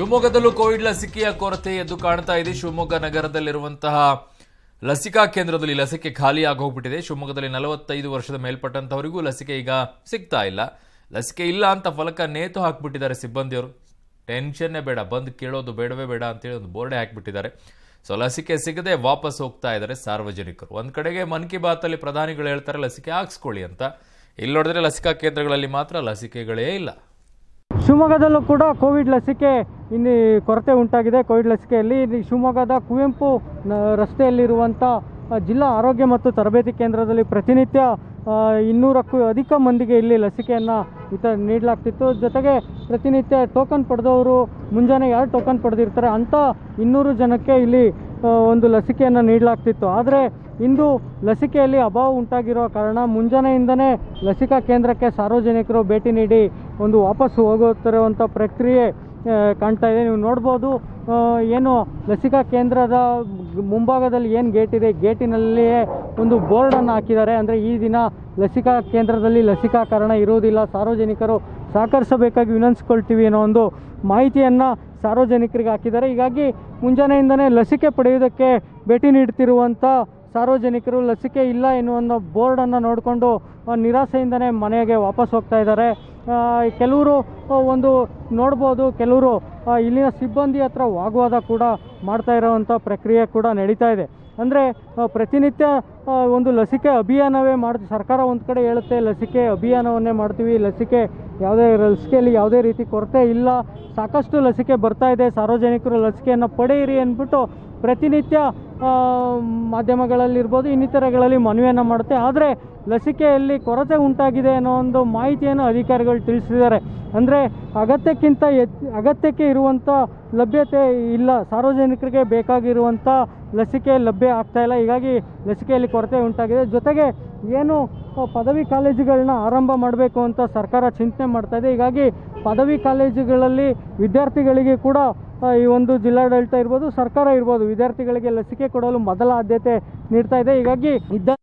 ಶಿವಮೊಗ್ಗದಲ್ಲೂ Covid ಲಸಿಕೆಯ ಕೊರತೆ ಎದ್ದು ಕಾಣ್ತಾ ಇದೆ. ಶಿವಮೊಗ್ಗ ನಗರದಲ್ಲಿರುವಂತಹ ಲಸಿಕಾ ಕೇಂದ್ರದಲ್ಲಿ ಲಸಿಕೆ ಖಾಲಿ ಆಗೋಗ್ಬಿಟ್ಟಿದೆ. ಶಿವಮೊಗ್ಗದಲ್ಲಿ ನಲವತ್ತೈದು ವರ್ಷದ ಮೇಲ್ಪಟ್ಟಂತವರಿಗೂ ಲಸಿಕೆ ಈಗ ಸಿಗ್ತಾ ಇಲ್ಲ. ಲಸಿಕೆ ಇಲ್ಲ ಅಂತ ಫಲಕ ನೇತು ಹಾಕ್ಬಿಟ್ಟಿದ್ದಾರೆ ಸಿಬ್ಬಂದಿಯವರು. ಟೆನ್ಷನ್ನೇ ಬೇಡ, ಬಂದು ಕೇಳೋದು ಬೇಡವೇ ಬೇಡ ಅಂತೇಳಿ ಒಂದು ಬೋರ್ಡೆ ಹಾಕ್ಬಿಟ್ಟಿದ್ದಾರೆ. ಸೊ, ಲಸಿಕೆ ಸಿಗದೆ ವಾಪಸ್ ಹೋಗ್ತಾ ಇದ್ದಾರೆ ಸಾರ್ವಜನಿಕರು. ಒಂದು ಕಡೆಗೆ ಮನ್ ಕಿ ಬಾತಲ್ಲಿ ಪ್ರಧಾನಿಗಳು ಹೇಳ್ತಾರೆ, ಲಸಿಕೆ ಹಾಕ್ಸ್ಕೊಳ್ಳಿ ಅಂತ. ಇಲ್ಲಿ ನೋಡಿದ್ರೆ ಲಸಿಕಾ ಕೇಂದ್ರಗಳಲ್ಲಿ ಮಾತ್ರ ಲಸಿಕೆಗಳೇ ಇಲ್ಲ. ಶಿವಮೊಗ್ಗದಲ್ಲೂ ಕೂಡ ಕೋವಿಡ್ ಲಸಿಕೆ ಇಲ್ಲಿ ಕೊರತೆ ಉಂಟಾಗಿದೆ. ಕೋವಿಡ್ ಲಸಿಕೆಯಲ್ಲಿ ಇಲ್ಲಿ ಶಿವಮೊಗ್ಗದ ಕುವೆಂಪು ರಸ್ತೆಯಲ್ಲಿರುವಂಥ ಜಿಲ್ಲಾ ಆರೋಗ್ಯ ಮತ್ತು ತರಬೇತಿ ಕೇಂದ್ರದಲ್ಲಿ ಪ್ರತಿನಿತ್ಯ ಇನ್ನೂರಕ್ಕೂ ಅಧಿಕ ಮಂದಿಗೆ ಇಲ್ಲಿ ಲಸಿಕೆಯನ್ನು ವಿತ, ನೀಡಲಾಗ್ತಿತ್ತು. ಜೊತೆಗೆ ಪ್ರತಿನಿತ್ಯ ಟೋಕನ್ ಪಡೆದವರು, ಮುಂಜಾನೆ ಯಾರು ಟೋಕನ್ ಪಡೆದಿರ್ತಾರೆ ಅಂಥ ಇನ್ನೂರು ಜನಕ್ಕೆ ಇಲ್ಲಿ ಒಂದು ಲಸಿಕೆಯನ್ನು ನೀಡಲಾಗ್ತಿತ್ತು. ಆದರೆ ಇಂದು ಲಸಿಕೆಯಲ್ಲಿ ಅಭಾವ ಉಂಟಾಗಿರುವ ಕಾರಣ ಮುಂಜಾನೆಯಿಂದನೇ ಲಸಿಕಾ ಕೇಂದ್ರಕ್ಕೆ ಸಾರ್ವಜನಿಕರು ಭೇಟಿ ನೀಡಿ ಒಂದು ವಾಪಸ್ಸು ಹೋಗುತ್ತಿರುವಂಥ ಪ್ರಕ್ರಿಯೆ ಕಾಣ್ತಾ ಇದೆ. ನೀವು ನೋಡ್ಬೋದು ಏನು ಲಸಿಕಾ ಕೇಂದ್ರದ ಮುಂಭಾಗದಲ್ಲಿ ಏನು ಗೇಟ್ ಇದೆ? ಗೇಟಿನಲ್ಲಿಯೇ ಒಂದು ಬೋರ್ಡನ್ನು ಹಾಕಿದ್ದಾರೆ. ಅಂದರೆ ಈ ದಿನ ಲಸಿಕಾ ಕೇಂದ್ರದಲ್ಲಿ ಲಸಿಕಾಕರಣ ಇರುವುದಿಲ್ಲ. ಸಾರ್ವಜನಿಕರು ಸಹಕರಿಸಬೇಕಾಗಿ ವಿನಂತಿಸ್ಕೊಳ್ತೀವಿ ಅನ್ನೋ ಒಂದು ಮಾಹಿತಿಯನ್ನು ಸಾರ್ವಜನಿಕರಿಗೆ ಹಾಕಿದ್ದಾರೆ. ಹೀಗಾಗಿ ಮುಂಜಾನೆಯಿಂದನೇ ಲಸಿಕೆ ಪಡೆಯುವುದಕ್ಕೆ ಭೇಟಿ ನೀಡ್ತಿರುವಂಥ ಸಾರ್ವಜನಿಕರು ಲಸಿಕೆ ಇಲ್ಲ ಎನ್ನುವ ಬೋರ್ಡನ್ನು ನೋಡಿಕೊಂಡು ನಿರಾಸೆಯಿಂದನೇ ಮನೆಗೆ ವಾಪಸ್ ಹೋಗ್ತಾ ಇದ್ದಾರೆ. ಕೆಲವರು ಒಂದು ನೋಡ್ಬೋದು, ಕೆಲವರು ಇಲ್ಲಿನ ಸಿಬ್ಬಂದಿ ಹತ್ರ ವಾಗ್ವಾದ ಕೂಡ ಮಾಡ್ತಾ ಇರೋವಂಥ ಪ್ರಕ್ರಿಯೆ ಕೂಡ ನಡೀತಾ ಇದೆ. ಅಂದರೆ ಪ್ರತಿನಿತ್ಯ ಒಂದು ಲಸಿಕೆ ಅಭಿಯಾನವೇ ಮಾಡಿ ಸರ್ಕಾರ ಒಂದು ಕಡೆ ಹೇಳುತ್ತೆ, ಲಸಿಕೆ ಅಭಿಯಾನವನ್ನೇ ಮಾಡ್ತೀವಿ, ಲಸಿಕೆ ಯಾವುದೇ, ಲಸಿಕೆಯಲ್ಲಿ ಯಾವುದೇ ರೀತಿ ಕೊರತೆ ಇಲ್ಲ, ಸಾಕಷ್ಟು ಲಸಿಕೆ ಬರ್ತಾ ಇದೆ, ಸಾರ್ವಜನಿಕರು ಲಸಿಕೆಯನ್ನು ಪಡೆಯಿರಿ ಅಂದ್ಬಿಟ್ಟು ಪ್ರತಿನಿತ್ಯ ಮಾಧ್ಯಮಗಳಲ್ಲಿರ್ಬೋದು ಇನ್ನಿತರಗಳಲ್ಲಿ ಮನವಿಯನ್ನು ಮಾಡುತ್ತೆ. ಆದರೆ ಲಸಿಕೆಯಲ್ಲಿ ಕೊರತೆ ಉಂಟಾಗಿದೆ ಅನ್ನೋ ಒಂದು ಮಾಹಿತಿಯನ್ನು ಅಧಿಕಾರಿಗಳು ತಿಳಿಸಿದ್ದಾರೆ. ಅಂದರೆ ಅಗತ್ಯಕ್ಕಿಂತ ಹೆಚ್ಚು ಅಗತ್ಯಕ್ಕೆ ಇರುವಂಥ ಲಭ್ಯತೆ ಇಲ್ಲ, ಸಾರ್ವಜನಿಕರಿಗೆ ಬೇಕಾಗಿರುವಂಥ ಲಸಿಕೆ ಲಭ್ಯ ಆಗ್ತಾ ಇಲ್ಲ. ಹೀಗಾಗಿ ಲಸಿಕೆಯಲ್ಲಿ ಕೊರತೆ ಉಂಟಾಗಿದೆ. ಜೊತೆಗೆ ಏನು ಪದವಿ ಕಾಲೇಜುಗಳನ್ನ ಆರಂಭ ಮಾಡಬೇಕು ಅಂತ ಸರ್ಕಾರ ಚಿಂತನೆ ಮಾಡ್ತಾ ಇದೆ. ಹೀಗಾಗಿ ಪದವಿ ಕಾಲೇಜುಗಳಲ್ಲಿ ವಿದ್ಯಾರ್ಥಿಗಳಿಗೆ ಕೂಡ ಈ ಒಂದು ಜಿಲ್ಲಾಡಳಿತ ಇರ್ಬೋದು, ಸರ್ಕಾರ ಇರ್ಬೋದು, ವಿದ್ಯಾರ್ಥಿಗಳಿಗೆ ಲಸಿಕೆ ಕೊಡಲು ಮೊದಲ ಆದ್ಯತೆ ನೀಡ್ತಾ ಇದೆ. ಹೀಗಾಗಿ ಇದ್ದ